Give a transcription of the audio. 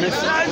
Messi.